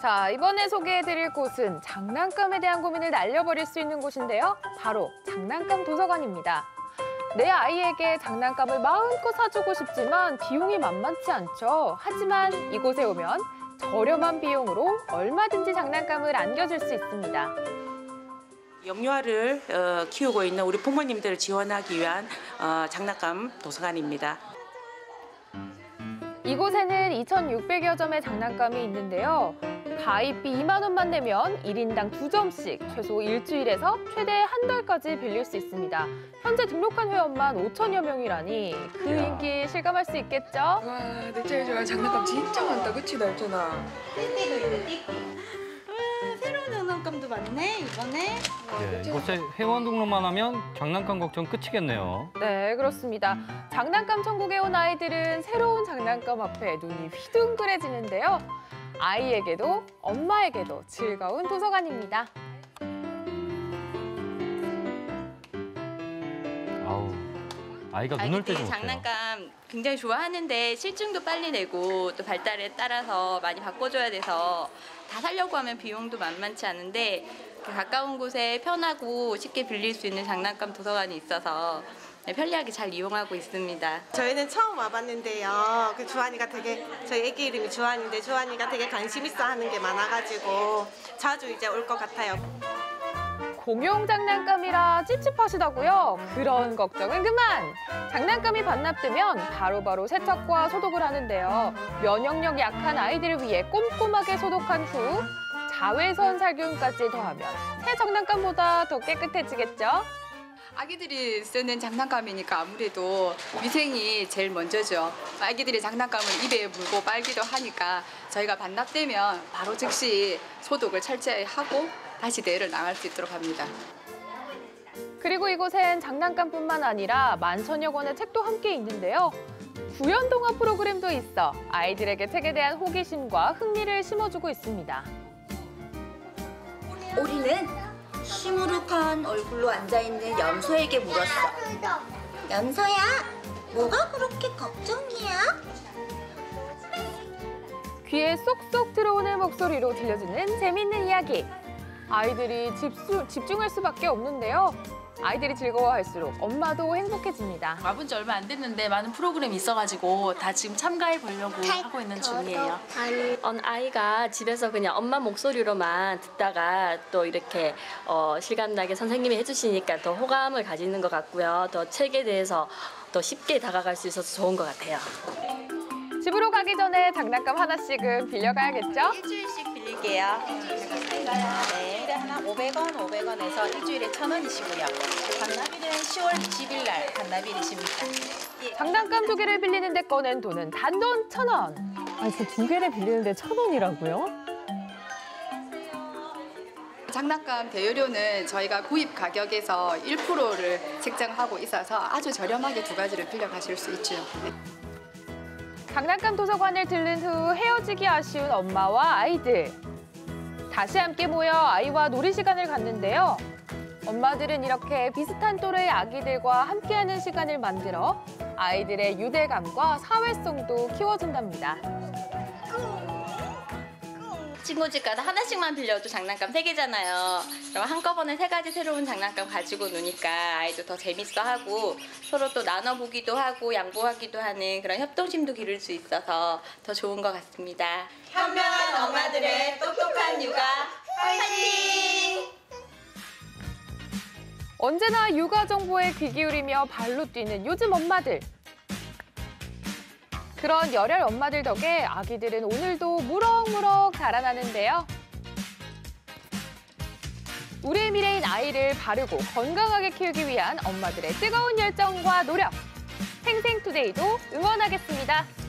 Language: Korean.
자, 이번에 소개해드릴 곳은 장난감에 대한 고민을 날려버릴 수 있는 곳인데요. 바로 장난감 도서관입니다. 내 아이에게 장난감을 마음껏 사주고 싶지만 비용이 만만치 않죠. 하지만 이곳에 오면 저렴한 비용으로 얼마든지 장난감을 안겨줄 수 있습니다. 영유아를 어, 키우고 있는 우리 부모님들을 지원하기 위한 어, 장난감 도서관입니다. 이곳에는 2,600여 점의 장난감이 있는데요. 가입비 2만 원만 내면 1인당 두 점씩 최소 일주일에서 최대 한 달까지 빌릴 수 있습니다. 현재 등록한 회원만 5천여 명이라니 그 이야. 인기 실감할 수 있겠죠? 와, 내 제일 좋아하는 장난감 진짜 많다, 그치. 새로운 장난감도 많네 이번에 예, 이곳에 회원 등록만 하면 장난감 걱정 끝이겠네요. 네, 그렇습니다. 장난감 천국에 온 아이들은 새로운 장난감 앞에 눈이 휘둥그레지는데요. 아이에게도 엄마에게도 즐거운 도서관입니다. 아우, 아이가 눈을 아기들이 못해요. 장난감 굉장히 좋아하는데 실증도 빨리 내고 또 발달에 따라서 많이 바꿔줘야 돼서 다 살려고 하면 비용도 만만치 않은데 가까운 곳에 편하고 쉽게 빌릴 수 있는 장난감 도서관이 있어서 네, 편리하게 잘 이용하고 있습니다. 저희는 처음 와봤는데요. 그 주한이가 되게 저희 애기 이름이 주한인데 주한이가 되게 관심 있어 하는 게 많아가지고 자주 이제 올 것 같아요. 공용 장난감이라 찝찝하시다고요? 그런 걱정은 그만! 장난감이 반납되면 바로바로 세척과 소독을 하는데요. 면역력 약한 아이들을 위해 꼼꼼하게 소독한 후 자외선 살균까지 더하면 새 장난감보다 더 깨끗해지겠죠? 아기들이 쓰는 장난감이니까 아무래도 위생이 제일 먼저죠. 아기들이 장난감을 입에 물고 빨기도 하니까 저희가 반납되면 바로 즉시 소독을 철저히 하고 다시 대회를 나갈 수 있도록 합니다. 그리고 이곳엔 장난감뿐만 아니라 만천여 권의 책도 함께 있는데요. 구연동화 프로그램도 있어 아이들에게 책에 대한 호기심과 흥미를 심어주고 있습니다. 오리는 시무룩한 얼굴로 앉아있는 염소에게 물었어. 염소야, 뭐가 그렇게 걱정이야? 귀에 쏙쏙 들어오는 목소리로 들려주는 재밌는 이야기. 아이들이 집수, 집중할 수밖에 없는데요. 아이들이 즐거워할수록 엄마도 행복해집니다. 와본 지 얼마 안 됐는데 많은 프로그램이 있어가지고 다 지금 참가해 보려고 하고 있는 중이에요. 어, 아이가 집에서 그냥 엄마 목소리로만 듣다가 또 이렇게 어, 실감나게 선생님이 해주시니까 더 호감을 가지는 것 같고요. 더 책에 대해서 더 쉽게 다가갈 수 있어서 좋은 것 같아요. 집으로 가기 전에 장난감 하나씩은 빌려가야겠죠? 일주일씩 빌릴게요. 네, 하나 500원, 500원에서 일주일에 1,000원이시고요. 반납일은 10월 20일 날 반납일이십니다. 장난감 두 개를 빌리는데 꺼낸 돈은 단돈 천 원. 아니, 그두 개를 빌리는데 천 원이라고요? 장난감 대여료는 저희가 구입 가격에서 1%를 책정하고 있어서 아주 저렴하게 두 가지를 빌려 가실 수 있죠. 장난감 도서관을 들른 후 헤어지기 아쉬운 엄마와 아이들. 다시 함께 모여 아이와 놀이 시간을 갖는데요. 엄마들은 이렇게 비슷한 또래의 아기들과 함께하는 시간을 만들어 아이들의 유대감과 사회성도 키워준답니다. 친구 집 가서 하나씩만 빌려도 장난감 세 개잖아요 그럼 한꺼번에 세 가지 새로운 장난감 가지고 노니까 아이도 더 재밌어하고 서로 또 나눠보기도 하고 양보하기도 하는 그런 협동심도 기를 수 있어서 더 좋은 것 같습니다. 현명한 엄마들의 똑똑한 육아 화이팅! 언제나 육아 정보에 귀 기울이며 발로 뛰는 요즘 엄마들. 그런 열혈 엄마들 덕에 아기들은 오늘도 무럭무럭 자라나는데요. 우리의 미래인 아이를 바르고 건강하게 키우기 위한 엄마들의 뜨거운 열정과 노력. 생생투데이도 응원하겠습니다.